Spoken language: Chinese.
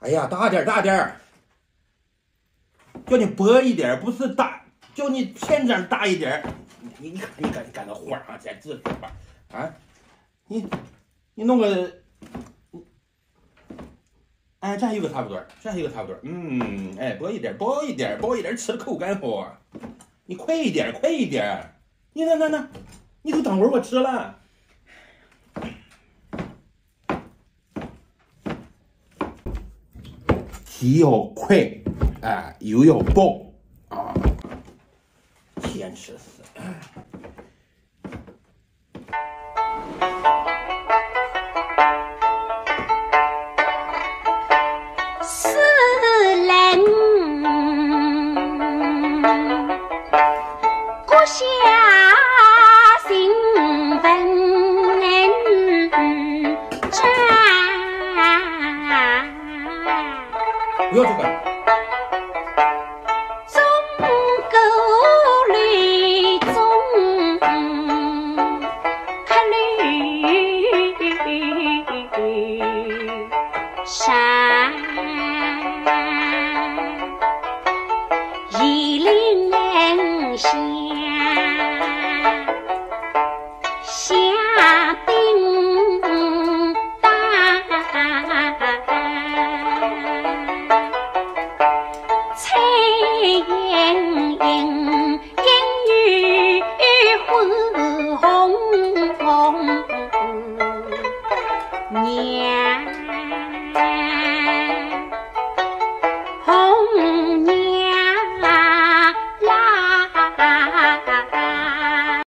哎呀，大点儿大点儿，叫你薄一点儿，不是大，叫你片张大一点儿。你你看你干你干个花啊，在这里边儿啊，你你弄个，哎，这还有个差不多，这还有个差不多。嗯，哎，薄一点儿，薄一点儿，薄一点儿，吃口感好。你快一点，快一点。你那那那，你都等会儿我吃了。既要快，哎，又要薄啊，坚持死。四人不要这个。中国绿山 nhà